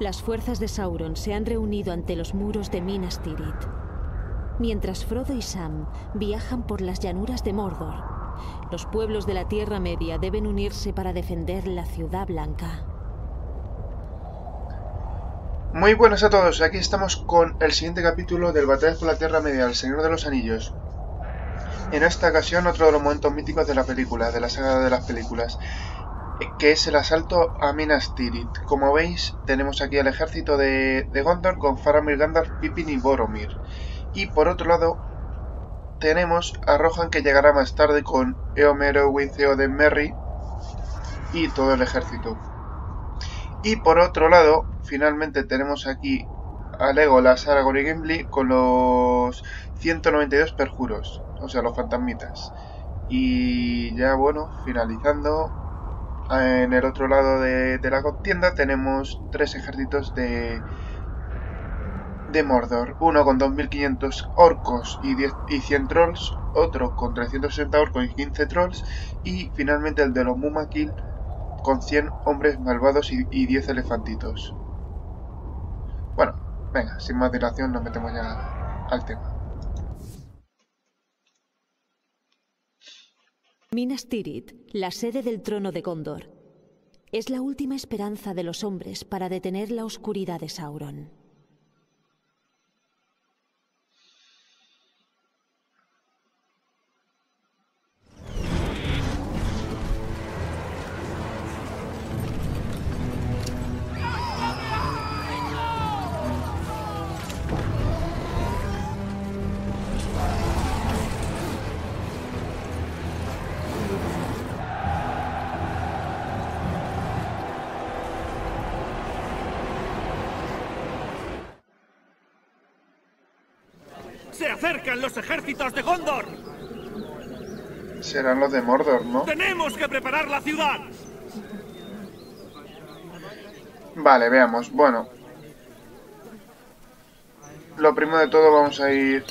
Las fuerzas de Sauron se han reunido ante los muros de Minas Tirith. Mientras Frodo y Sam viajan por las llanuras de Mordor, los pueblos de la Tierra Media deben unirse para defender la Ciudad Blanca. Muy buenas a todos, aquí estamos con el siguiente capítulo del Batalla por la Tierra Media, El Señor de los Anillos. En esta ocasión otro de los momentos míticos de la película, de la saga de las películas, que es el asalto a Minas Tirith. Como veis, tenemos aquí el ejército de, Gondor con Faramir, Gandalf, Pippin y Boromir. Y por otro lado, tenemos a Rohan que llegará más tarde con Eomer, Eowyn, de Merry y todo el ejército. Y por otro lado, finalmente tenemos aquí a Legolas, Aragorn y Gimli con los 192 perjuros, o sea, los fantasmitas. Y ya bueno, finalizando, en el otro lado de, la contienda tenemos tres ejércitos de, de Mordor. Uno con 2.500 orcos y, 10, y 100 trolls, otro con 360 orcos y 15 trolls, y finalmente el de los Mumakil con 100 hombres malvados y, 10 elefantitos. Bueno, venga, sin más dilación nos metemos ya al tema. Minas Tirith, la sede del trono de Gondor, es la última esperanza de los hombres para detener la oscuridad de Sauron. Acercan los ejércitos de Gondor! Serán los de Mordor, ¿no? ¡Tenemos que preparar la ciudad! Vale, veamos. Bueno. Lo primero de todo vamos a ir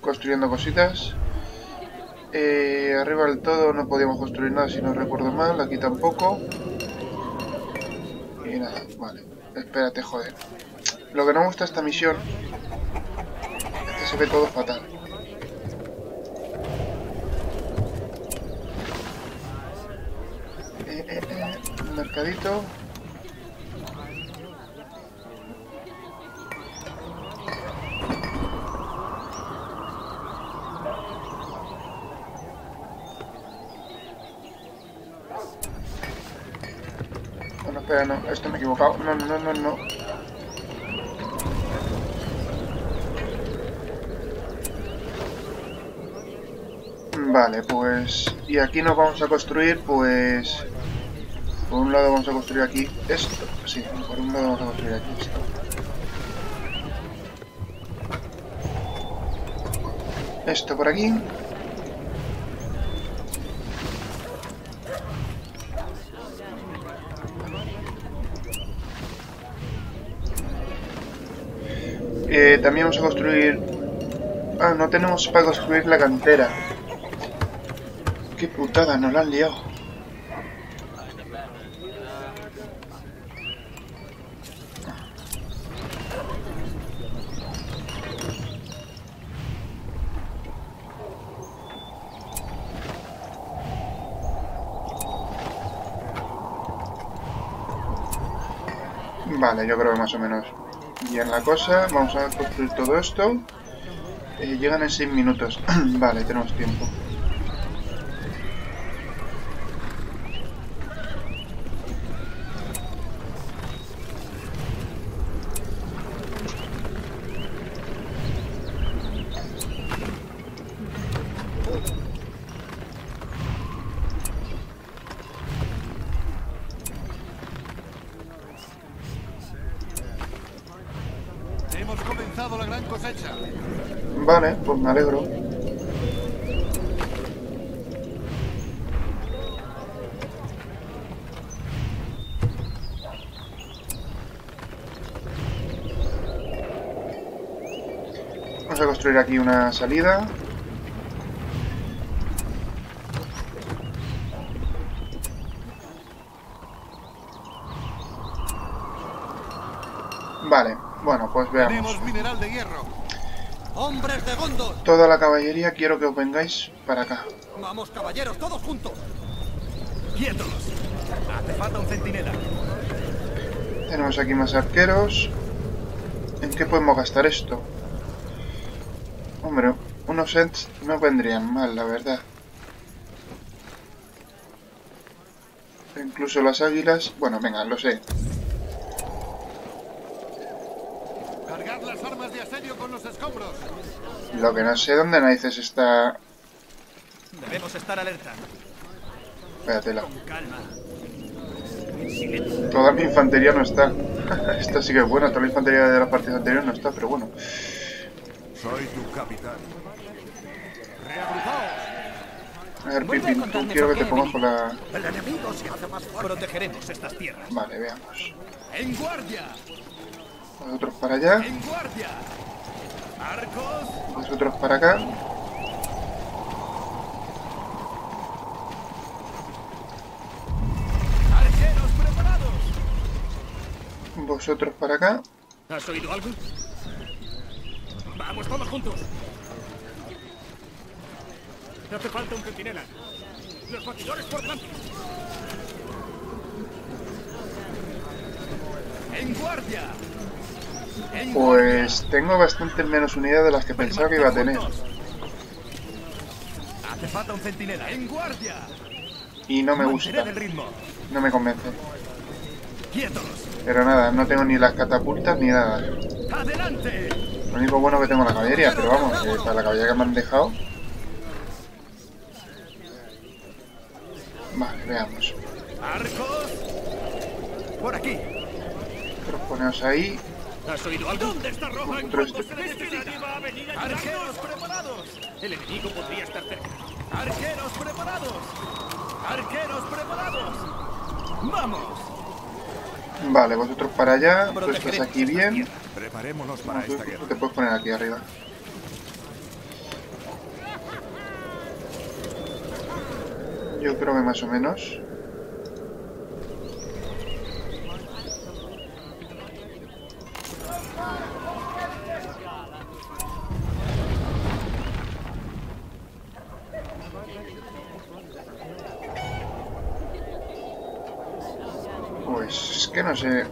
construyendo cositas. Eh, arriba del todo no podíamos construir nada si no recuerdo mal. Aquí tampoco. Y nada, vale. Espérate, joder. Lo que no me gusta esta misión se ve todo fatal. Eh, eh, eh, mercadito. Bueno, espera, no, esto me he equivocado. No, no, no, no. Vale, pues... Y aquí nos vamos a construir, pues... Por un lado vamos a construir aquí esto. Sí, por un lado vamos a construir aquí esto. Esto por aquí. Eh, también vamos a construir... Ah, no tenemos para construir la cantera. Qué putada, nos la han liado. Vale, yo creo que más o menos bien la cosa. Vamos a construir todo esto. Eh, llegan en 6 minutos. vale, tenemos tiempo. Me alegro. Vamos a construir aquí una salida. Vale, bueno, pues veamos. Mineral de hierro. ¡Hombres de Gondor! Toda la caballería quiero que os vengáis para acá. ¡Vamos, caballeros, todos juntos! ¡Quietos! Hace falta un centinela. Tenemos aquí más arqueros. ¿En qué podemos gastar esto? Hombre, unos Ents no vendrían mal, la verdad. Incluso las águilas... Bueno, venga, lo sé. Cargar las armas de asedio con los escombros. Lo que no sé dónde narices está... Debemos estar alerta. Espératela. Con calma. Toda mi infantería no está. Esta sí que es buena, toda la infantería de las partidas anteriores no está, pero bueno. Soy tu capitán. A ver, Pippin, tú quiero que te pongas con la... El enemigo se hace más fuerte. Protegeremos estas tierras. Vale, veamos. ¡En guardia! Vosotros para allá, ¡En guardia! ¡Arcos! vosotros para acá. Vosotros para acá. ¿Has oído algo? ¡Vamos todos juntos! Hace falta un centinela. ¡Los batidores por delante! ¡En guardia! ¡En Pues tengo bastante menos unidades de las que pensaba que iba a tener. Hace falta un centinela. ¡En guardia! Y no me gusta, no me convence. Pero nada, no tengo ni las catapultas ni nada. ¡Adelante! Lo único bueno que tengo la caballería, pero vamos, eh, para la caballería que me han dejado. Vale, veamos. ¡Arcos! Por aquí. Poneos ahí. ¿Has oído algo? ¿Dónde está Roja en Vosotros- cuanto se va a ¡Arqueros preparados! El enemigo podría estar cerca. ¡Arqueros preparados! ¡Arqueros preparados! ¡Vamos! Vale, vosotros para allá. Tú estás aquí bien. Preparémonos No, para tú, esta tú guerra. te puedes poner aquí arriba. Yo creo que más o menos. Pues es que no sé.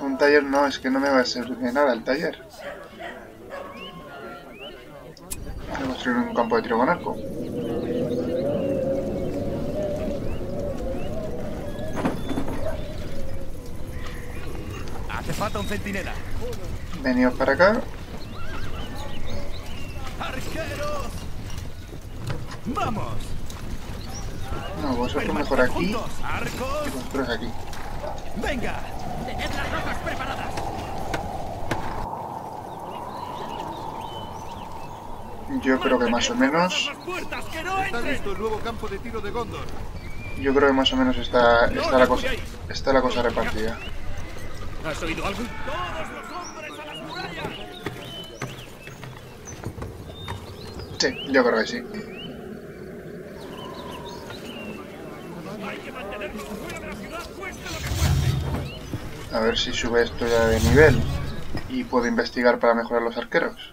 Un taller no, es que no me va a servir de nada el taller. Voy a construir un campo de tiro con arco. Hace falta un centinela. Veníos para acá. ¡Arqueros! ¡Vamos! No, vosotros mejor aquí y vosotros aquí. ¡Venga! ¡Tened las rocas preparadas! Yo creo que más o menos. ¡Las puertas, que no Está listo el nuevo campo de tiro de Gondor. Yo creo que más o menos está, está la cosa. Está la cosa repartida. ¿Has oído algo? ¡Todos los hombres a las murallas! Sí, yo creo que sí. Hay que mantenernos fuera de la ciudad, cueste lo que cueste. A ver si sube esto ya de nivel. Y puedo investigar para mejorar los arqueros.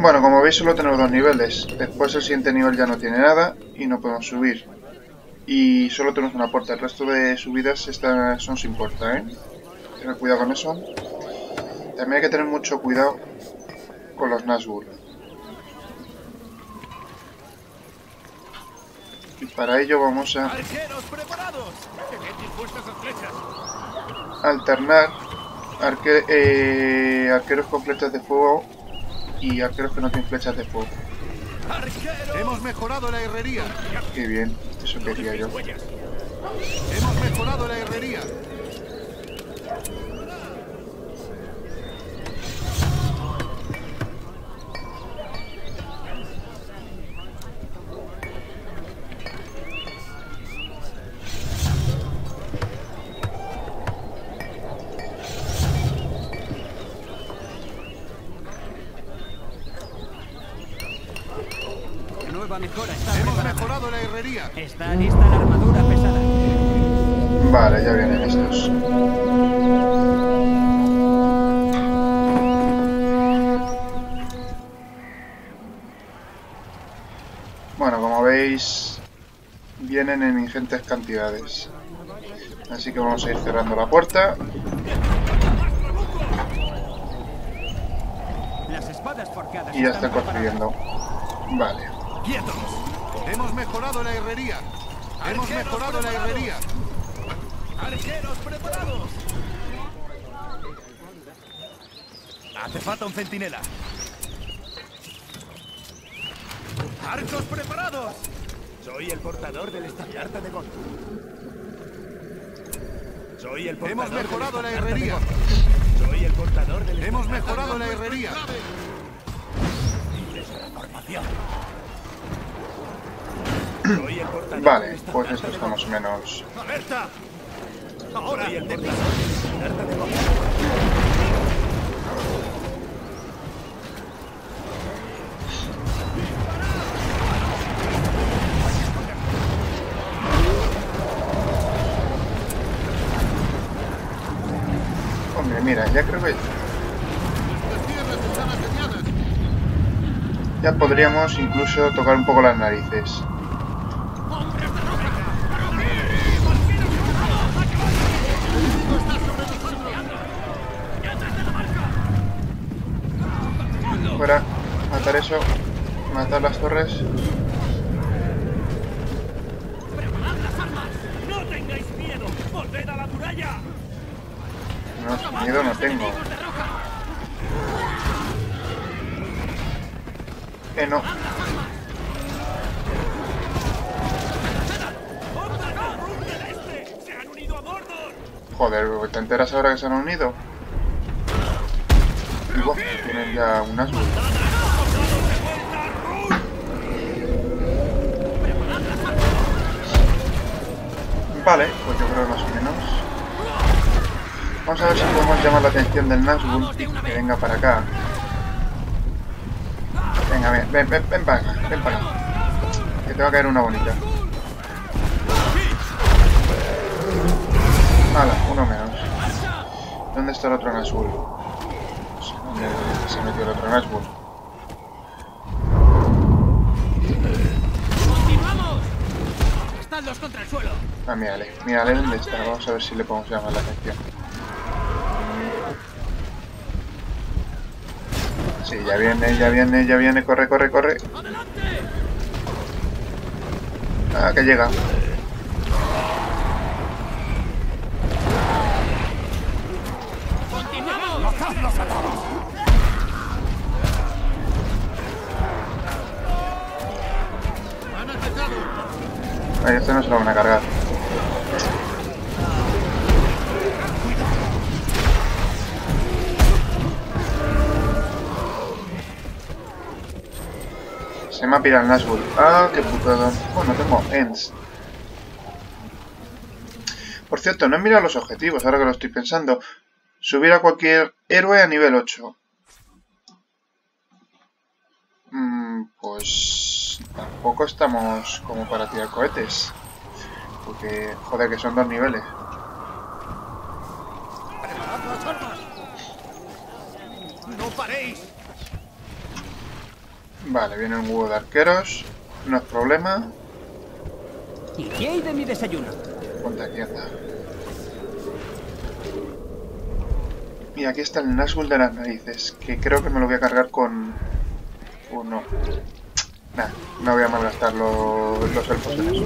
Bueno, como veis solo tenemos dos niveles. Después el siguiente nivel ya no tiene nada y no podemos subir. Y solo tenemos una puerta. El resto de subidas estas son sin puerta, ¿eh? Tener cuidado con eso. También hay que tener mucho cuidado con los Nazgûl. Y para ello vamos a alternar arque- eh, arqueros con flechas de fuego y arqueros que no tienen flechas de fuego. Hemos mejorado la herrería. Qué bien, eso quería yo. Hemos mejorado la herrería. Está lista la armadura pesada. Vale, ya vienen estos. Bueno, como veis, vienen en ingentes cantidades. Así que vamos a ir cerrando la puerta. Y ya están está construyendo. Vale. ¡Quietos! Hemos mejorado la herrería. Hemos mejorado la herrería. ¡Arqueros preparados! Hace falta un centinela. ¡Arcos preparados! Soy el portador del estandarte de Gondor. Soy el portador Hemos mejorado la herrería. Soy el portador del Hemos mejorado la herrería. La formación. Vale, pues esto está más o menos... Hombre, mira, ya creo que... Ya podríamos incluso tocar un poco las narices. Fuera, matar eso, matar las torres. ¡No tengáis miedo! ¡Volved a la muralla! No, miedo no tengo. Eh, no. este! Joder, ¿te enteras ahora que se han unido? Y buah, tienen ya un Asgul. Vale, pues yo creo más o menos. Vamos a ver si podemos llamar la atención del Nazgûl que venga para acá. Venga, ven, ven, ven, ven para acá, ven para. Que te va a caer una bonita. Hala, uno menos. ¿Dónde está el otro sé dónde se metió el otro Nazgûl. ¡Estadlos contra el suelo! Ah, mírale, mírale dónde está. Vamos a ver si le podemos llamar la atención. Sí, ya viene, ya viene, ya viene. Corre, corre, corre. Ah, que llega. Ahí, este no se lo van a cargar. Se me ha pirado el Nazgûl. Ah, qué putada. Bueno, tengo Ends. Por cierto, no he mirado los objetivos, ahora que lo estoy pensando. Subir a cualquier héroe a nivel 8. Pues tampoco estamos como para tirar cohetes. Porque, joder, que son dos niveles. ¡No paréis! Vale, viene un huevo de arqueros. No es problema. ¿Y qué hay de mi desayuno? Ponte aquí, anda. Y aquí está el Nazgûl de las narices, que creo que me lo voy a cargar con... Uno. Nah, no voy a malgastar los, los elfos en eso.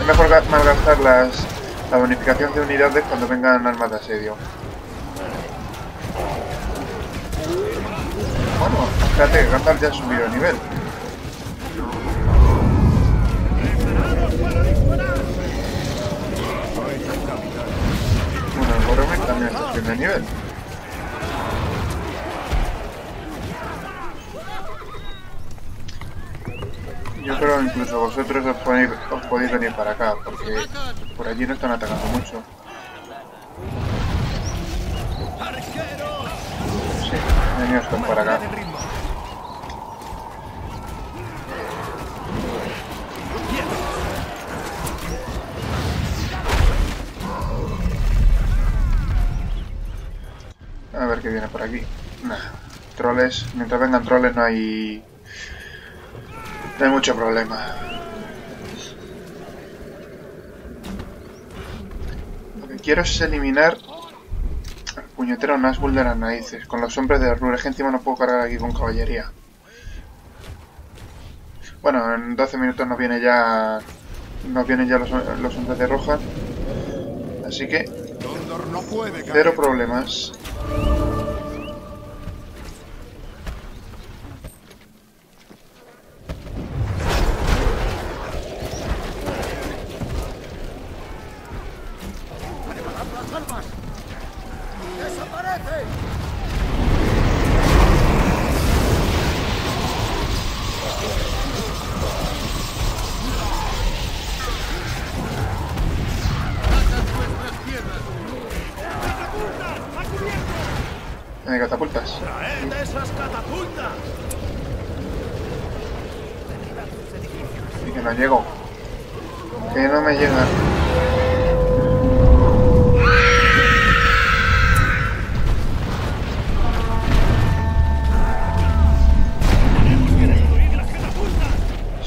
Es mejor ga- malgastar las, la bonificación de unidades cuando vengan armas de asedio. Bueno, espérate, Gandalf ya ha subido de nivel. Bueno, el Boromir también está subiendo de nivel. Yo creo que incluso vosotros os podéis, venir para acá, porque por allí no están atacando mucho. Sí, veníos para acá. A ver qué viene por aquí. Nah. Troles. Mientras vengan troles no hay no hay mucho problema. Lo que quiero es eliminar al puñetero Nazgûl de las narices. Con los hombres de Rure. Que encima no puedo cargar aquí con caballería. Bueno, en 12 minutos nos viene ya... Nos vienen ya los, los hombres de Rohan. Así que. Cero problemas.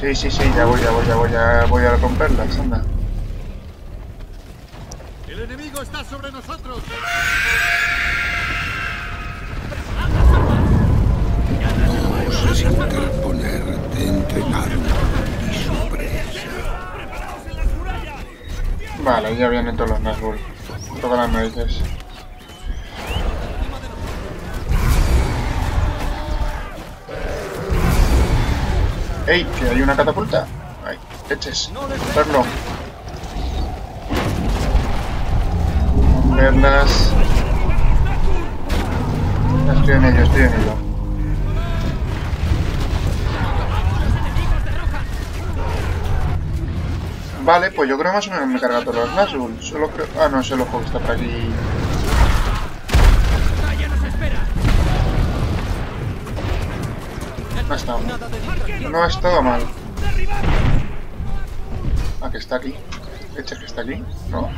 Sí, sí, sí, ya voy, ya voy, ya voy, ya voy a romperlas, anda. El enemigo está sobre nosotros. Oses interponerte entre Narnia y su presa. Vale, ya vienen todos los Nazgûl. Todas las narices. ¡Ey! Que hay una catapulta. ¡Ay! ¡Leches! ¡Verlo! Verlas. Estoy en ello, estoy en ello. Vale, pues yo creo más o menos me he cargado todos los Nazgûl. Solo creo... Ah, no, ese ojo que está por aquí. No ha estado mal. No ha estado mal. Ah, que está aquí. Echa que está aquí. No.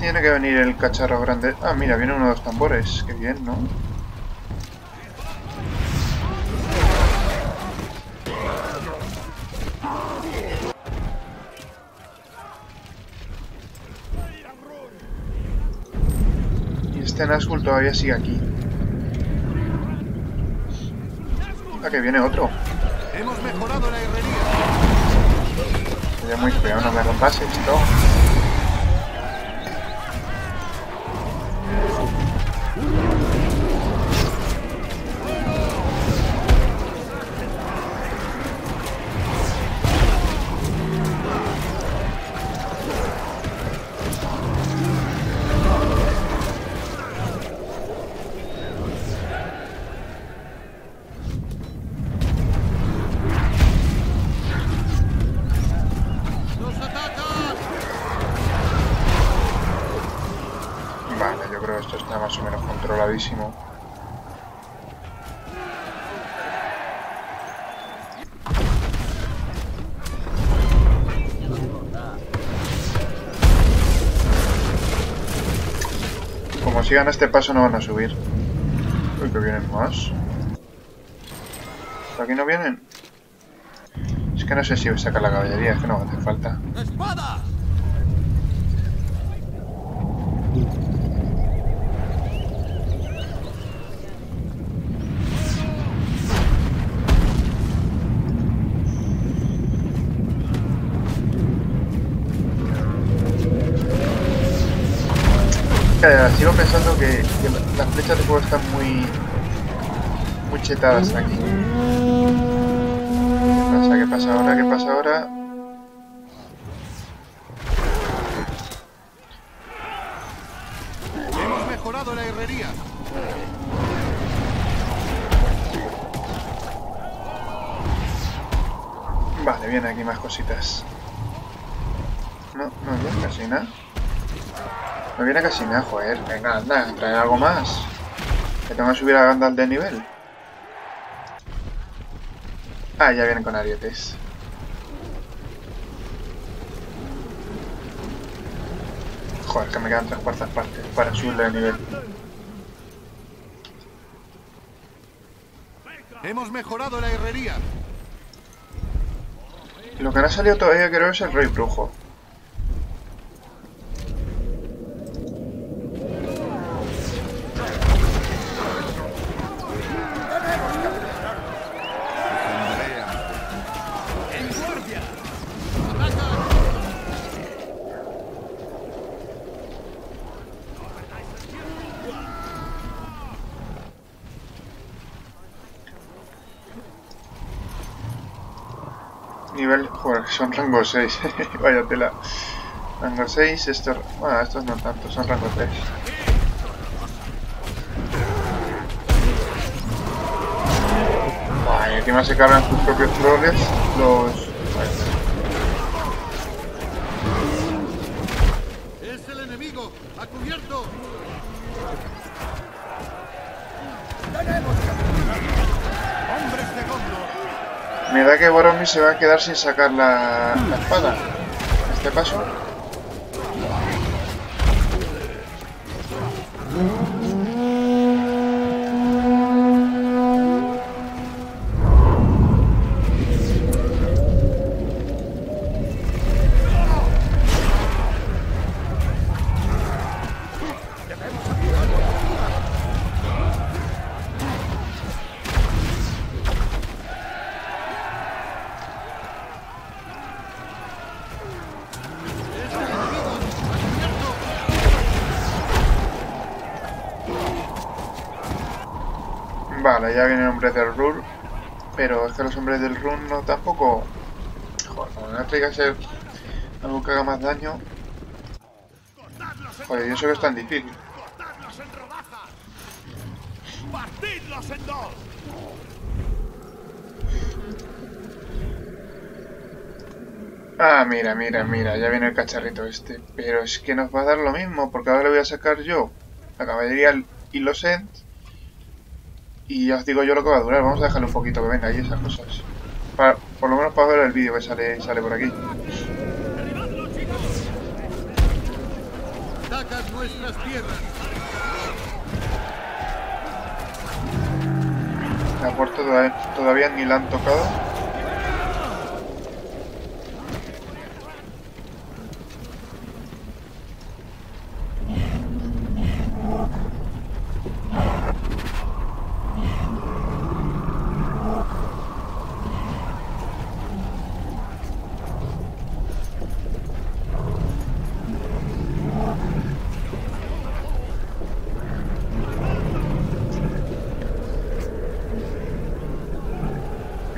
Tiene que venir el cacharro grande. Ah, mira, viene uno de los tambores. Qué bien, ¿no? Y este Nazgûl todavía sigue aquí. Ah, que viene otro. Hemos mejorado la herrería. Sería muy feo, no me rompas esto. Como sigan este paso no van a subir. Uy, que vienen más. ¿Por aquí no vienen? Es que no sé si voy a sacar la caballería, es que no hacer falta. Sigo pensando que, que las flechas de fuego están muy muy chetadas aquí. ¿Qué pasa? ¿Qué pasa ahora? ¿Qué pasa ahora? Hemos mejorado la herrería. Vale, viene aquí más cositas. No, no viene casi nada. No viene casi nada, joder. Venga, anda, trae algo más. Que tengo que subir a Gandalf de nivel. Ah, ya vienen con arietes. Joder, que me quedan tres cuartas partes para subirle de nivel. Hemos mejorado la herrería. Lo que no ha salido todavía creo es el Rey Brujo. Rango 6. Vaya tela. Rango 6, estos... Bueno, estos no tanto, son rango 3. Vaya, encima se cargan sus propios troles los... Me da que Boromir se va a quedar sin sacar la, la espada. Este paso. Ya vienen hombres del Rur. Pero es que los hombres del Run no tampoco... Joder, como no traiga ser algo que haga más daño... Joder, yo sé que es tan difícil. Ah, mira, mira, mira, ya viene el cacharrito este. Pero es que nos va a dar lo mismo, porque ahora le voy a sacar yo la caballería y los Ents. Y ya os digo yo lo que va a durar. Vamos a dejarle un poquito que venga ahí esas cosas. Para- por lo menos para ver el vídeo que sale, sale por aquí. ¡Atacan nuestras tierras! La puerta todavía, todavía ni la han tocado.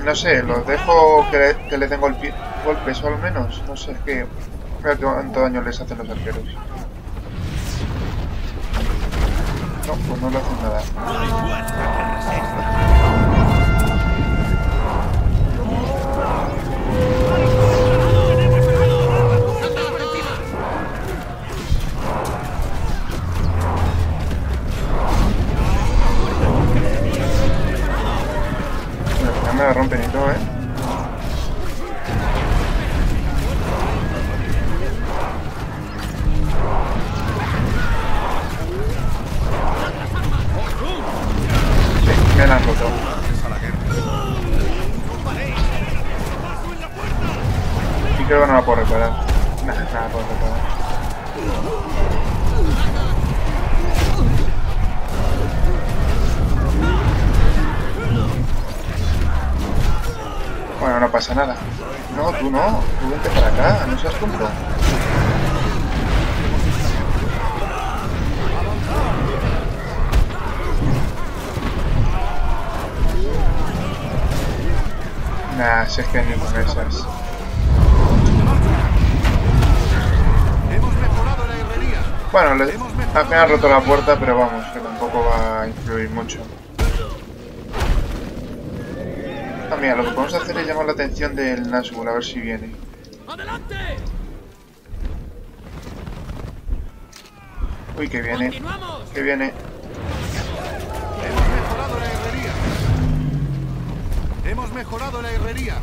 No sé, los dejo que le, den golpe, golpes o al menos. No sé, que... Mira cuánto daño les hacen los arqueros. No, pues no le hacen nada. La rompen y todo, ¿eh? Nah, si es que ni con esas. Bueno, le, al final ha roto la puerta, pero vamos, que tampoco va a influir mucho. Ah, mira, lo que podemos hacer es llamar la atención del Nazgûl, a ver si viene. Uy, que viene, que viene. Mejorado la herrería.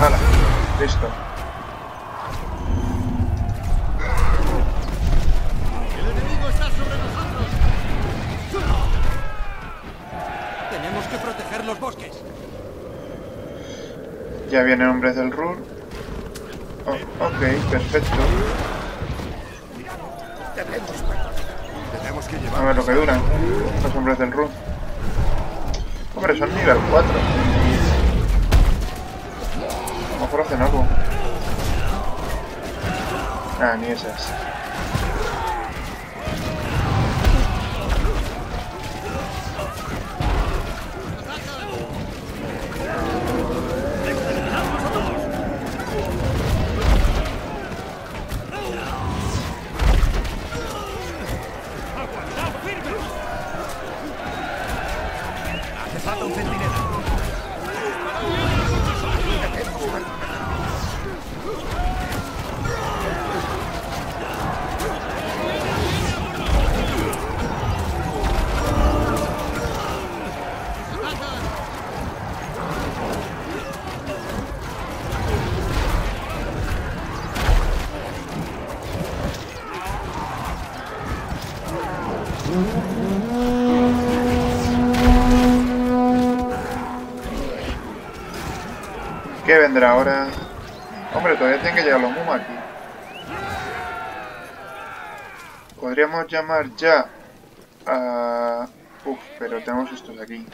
Hala, listo. El enemigo está sobre nosotros. Tenemos que proteger los bosques. Ya vienen hombres del Rur. Oh, ok, perfecto. Tenemos que A ver lo que duran los hombres del Rur. Hombre, son nivel 4. A lo mejor hacen algo. Ah, ni esas. Vendrá ahora? Hombre, todavía tienen que llegar los Muma aquí. Podríamos llamar ya a... Uf, pero tenemos estos aquí.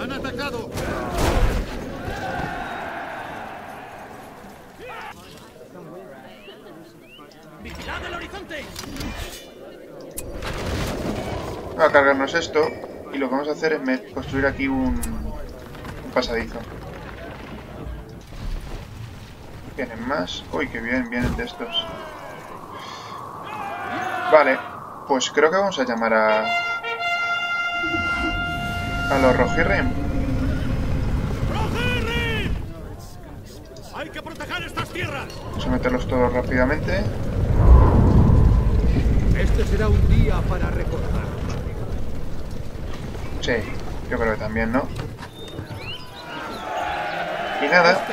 Han atacado. ¡Vigilad el horizonte! Vamos a cargarnos esto que vamos a hacer es construir aquí un, un pasadizo. Vienen más. Uy, que bien, vienen de estos. Vale, pues creo que vamos a llamar a... A los. ¡Rohirrim! ¡Hay que proteger estas tierras! Vamos a meterlos todos rápidamente. Este será un día para recordar. Sí, yo creo que también, ¿no? Y nada.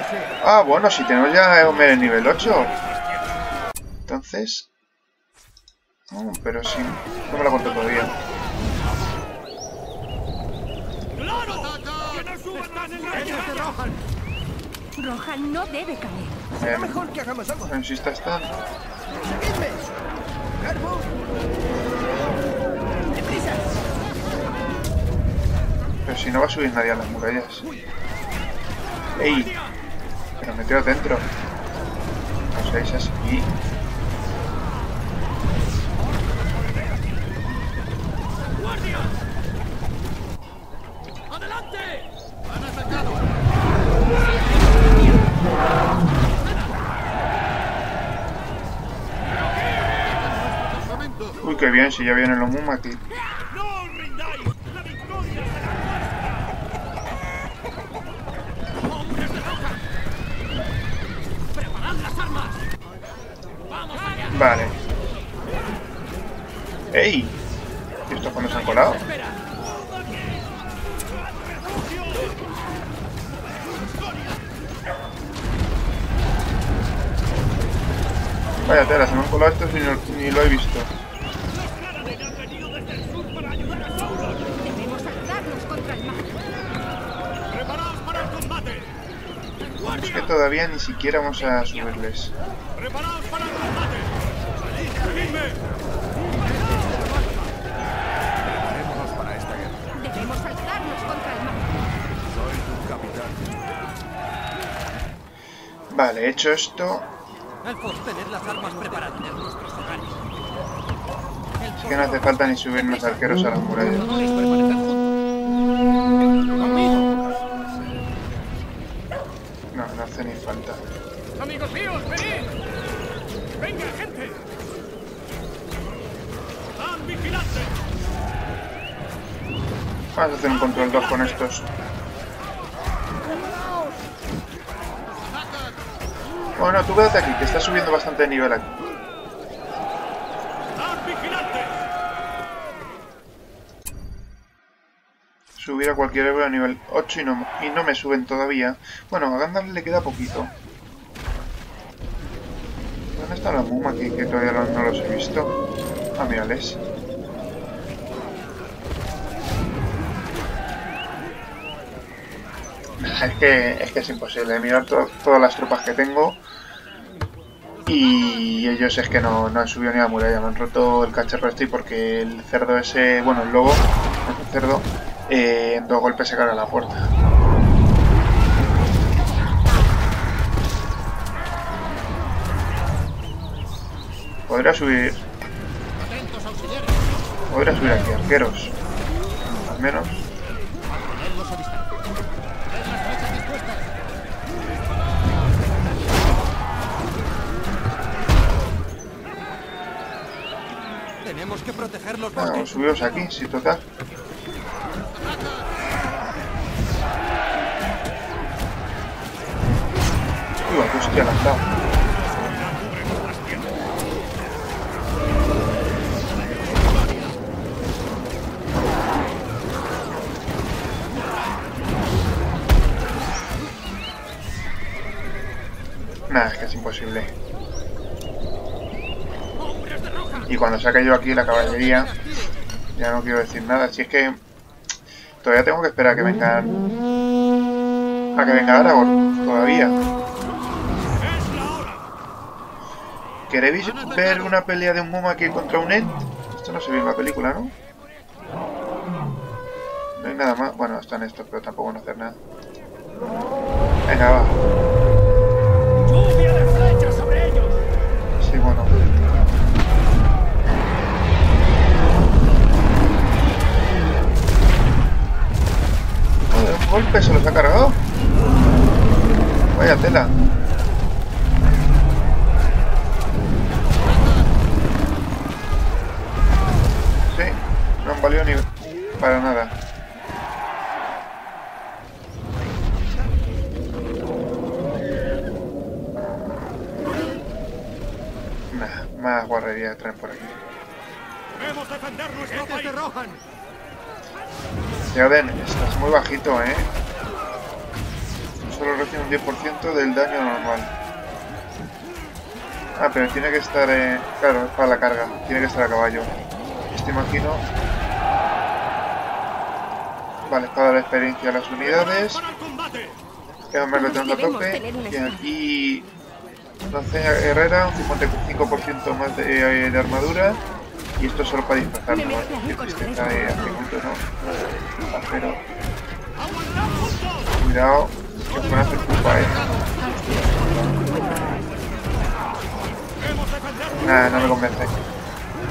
Ah, bueno, si tenemos ya Eomer en nivel 8. Entonces... No, pero sí. No me lo cuento todavía. ¡Claro! ¡Que no suban en la ¡Ellos de Rohan! Rohan no debe caer. Eh, Mejor que hagamos algo. si está, Si no va a subir nadie a las murallas. ¡Ey! Pero meteos dentro. No seáis así. Uy, qué bien, si ya vienen los Mum aquí. ¡No os rindáis! ¡La victoria será nuestra! ¡Hombres de roja! Vale. ¡Ey! ¿Y estos cuando se han colado? Vaya tela, se me han colado estos y no- ni lo he visto. Debemos ayudarnos contra el mal. ¡Preparaos para el combate! Es que todavía ni siquiera vamos a subirles. Preparémonos para esta guerra. Debemos ayudarnos contra el mal. Soy tu capitán. Vale, hecho esto, Elfos, tened las armas preparadas. En nuestros hogares. es que no hace falta ni subirnos arqueros a las murallas. A hacer un control 2 con estos. Bueno, tú quédate aquí, que está subiendo bastante de nivel aquí. Subir a cualquier héroe a nivel 8 y no, y no me suben todavía. Bueno, a Gandalf le queda poquito. ¿Dónde está la muma aquí? Que todavía no, no los he visto. Ah, mírales. Es que, es que es imposible mirar to- todas las tropas que tengo y ellos es que no, no han subido ni la muralla, me han roto el cacharro este porque el cerdo ese, bueno el lobo, el cerdo, eh, en dos golpes se carga la puerta. Podría subir, podría subir aquí arqueros, al menos. Que proteger los Bueno, subimos aquí, sí, total. Uy, hostia la han dado. Nada, es que es imposible. Y cuando ha caído aquí la caballería, ya no quiero decir nada. Si es que todavía tengo que esperar a que vengan. A que venga Aragorn, todavía. ¿Queréis ver una pelea de un Mumaki contra un Ent? Esto no se ve en la película, ¿no? No hay nada más. Bueno, están estos, pero tampoco van a hacer nada. Venga, va. Golpe se los ha cargado. Vaya tela. Sí, no han valido ni para nada. Nah, más guarrería traen por aquí. ¡Debemos defender nuestro ¡Este es de país! Theoden, estás muy bajito, ¿eh? Solo recibe un 10% del daño normal. Ah, pero tiene que estar, eh... claro, es para la carga. Tiene que estar a caballo. Este imagino... Vale, para dar experiencia las unidades. ¡Para el combate! Que me retorno a tope. Y aquí... Doncella guerrera, un 55% más de, de armadura. Y esto es solo para con Este el está de atributo, ¿no? Acero. Cuidado, que os van a hacer culpa, eh. ¡Debemos defender Nada, no me convence.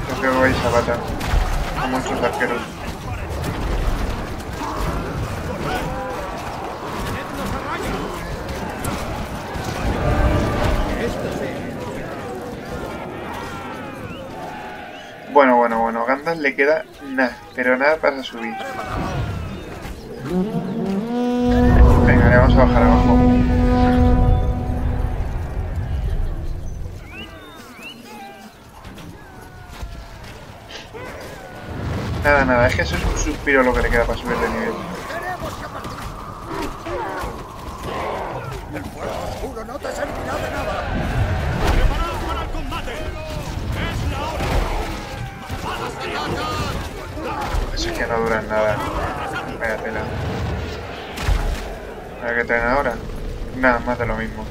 Yo creo que vais a matar a muchos arqueros. Bueno, bueno, bueno, Gandalf le queda nada, pero nada para subir. Venga, le vamos a bajar abajo. Nada, nada, es que eso es un suspiro lo que le queda para subir de nivel. Es que no duran nada. Vaya tela. A qué traen ahora. Nada más de lo mismo.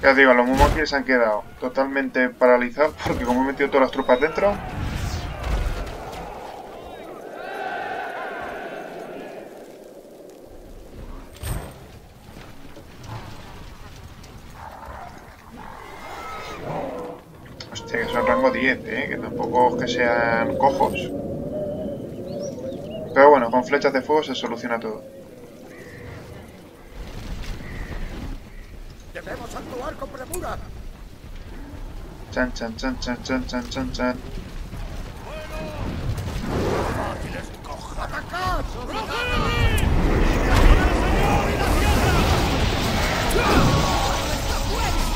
Ya os digo, los Mumakis se han quedado totalmente paralizados porque como he metido todas las tropas dentro... Hostia, que son rango 10, ¿eh? Que tampoco es que sean cojos. Pero bueno, con flechas de fuego se soluciona todo. Debemos actuar con premura. Chan, chan, chan, chan, chan, chan, chan, chan.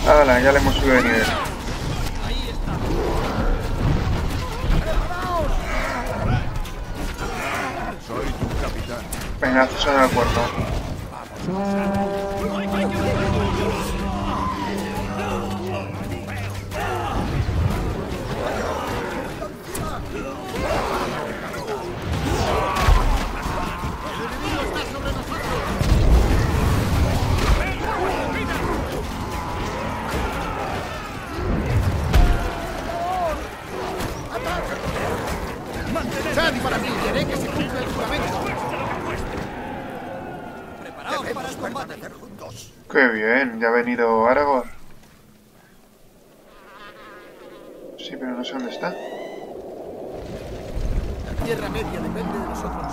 ¡Hala! Ya le hemos subido de nivel. Venga, suena el puerto. Venido Aragorn. Sí, pero no sé dónde está. La Tierra Media depende de nosotros.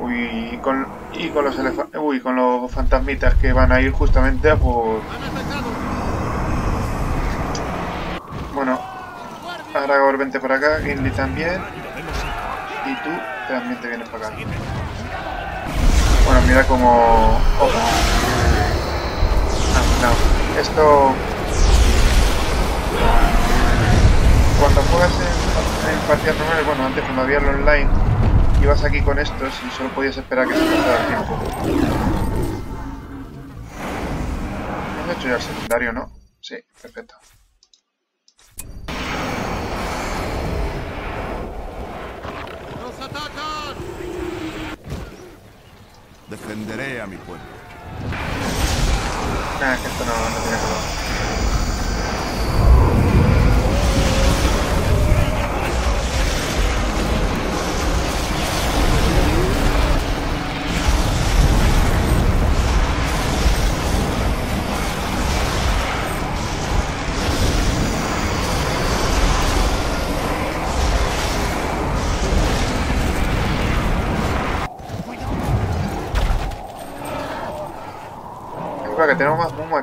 Uy, y con, y con los elefa- Uy, con los fantasmitas que van a ir justamente a por... Bueno, Aragorn vente para acá, Gimli también. Y tú también te vienes para acá. Bueno, mira como... Ojo. No. Esto... Cuando juegas en, en partidas normales, bueno, antes cuando había el online, ibas aquí con estos y solo podías esperar que se pasara el tiempo. Hemos hecho ya el secundario, ¿no? Sí, perfecto. ¡Nos atacan! Defenderé a mi pueblo. Nada, que esto no, no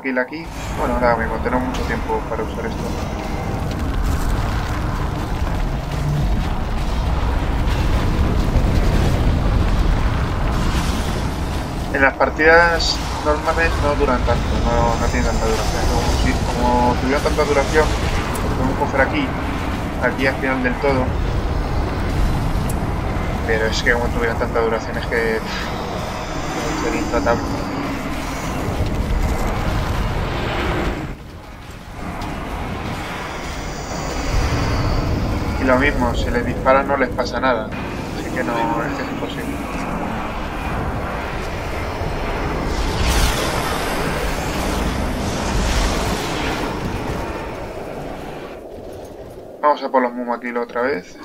Moon aquí. Bueno, ahora mismo tenemos mucho tiempo para usar esto. En las partidas normales no duran tanto, no, no tienen tanta duración. Como, si, como tuvieran tanta duración, podemos coger aquí, aquí al final del todo. Pero es que como tuvieran tanta duración es que sería intratable. Lo mismo, si les disparan no les pasa nada. Así que no, es que es imposible. Vamos a por los Mumakilo otra vez.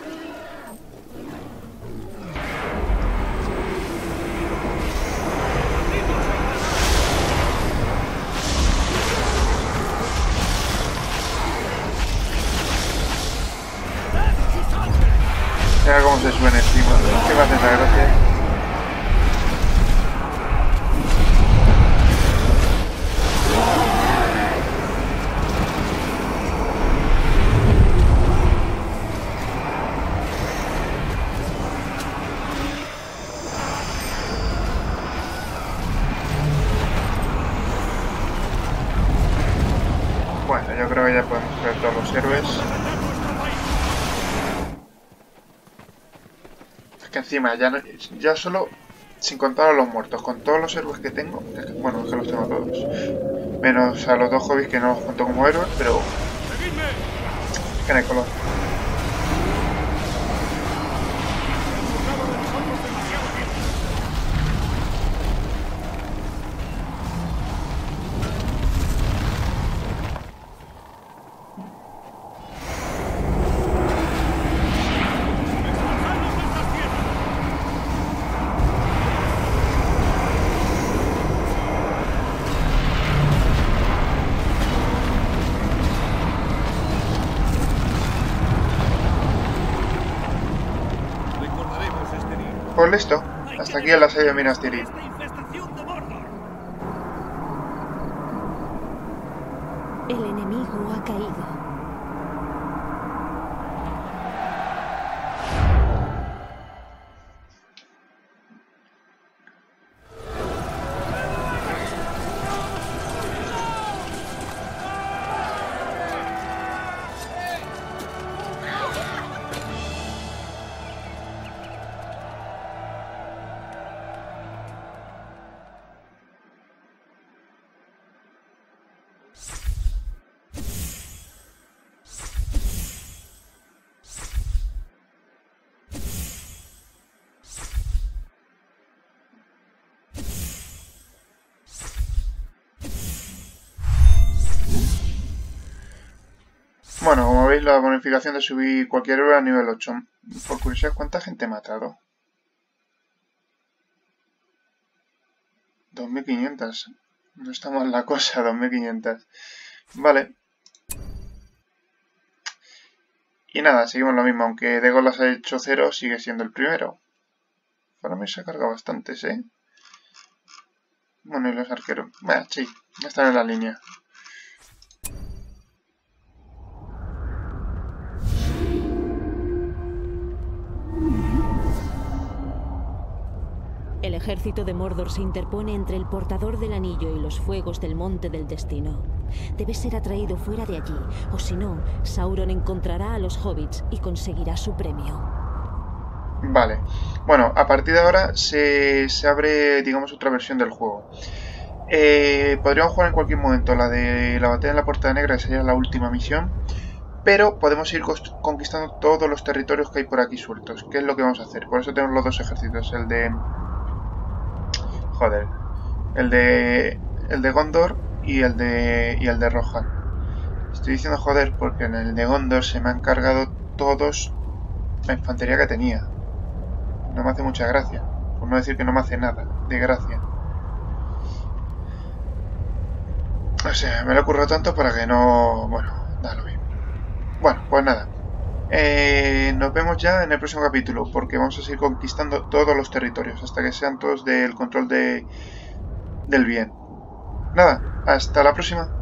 Encima, ya, no- ya solo, sin contar a los muertos, con todos los héroes que tengo, es que- bueno, es que los tengo todos. Menos a los dos hobbies que no los cuento como héroes, pero... Es que no hay color. Listo, hasta aquí el asedio de Minas Tirith. El enemigo ha caído. La bonificación de subir cualquier héroe a nivel 8. Por curiosidad, ¿cuánta gente he matado? 2500. No está mal la cosa, 2500. Vale. Y nada, seguimos lo mismo. Aunque Dego las ha hecho cero, sigue siendo el primero. Para mí se ha cargado bastantes, ¿eh? Bueno, y los arqueros. Bueno, sí, están en la línea. El ejército de Mordor se interpone entre el portador del anillo y los fuegos del monte del destino. Debe ser atraído fuera de allí, o si no, Sauron encontrará a los hobbits y conseguirá su premio. Vale. Bueno, a partir de ahora se, se abre, digamos, otra versión del juego. Eh, podríamos jugar en cualquier momento la de la batalla en la Puerta Negra, sería la última misión. Pero podemos ir conquistando todos los territorios que hay por aquí sueltos. ¿Qué es lo que vamos a hacer? Por eso tenemos los dos ejércitos. El de... Joder. El de... El de Gondor y el de... Y el de Rohan. Estoy diciendo joder porque en el de Gondor se me han cargado todos la infantería que tenía. No me hace mucha gracia. Por no decir que no me hace nada de gracia. O sea, me lo ocurrió tanto para que no... Bueno, da lo. Bueno, pues nada. Eh, nos vemos ya en el próximo capítulo, porque vamos a seguir conquistando todos los territorios, hasta que sean todos del control de, del bien. Nada, hasta la próxima.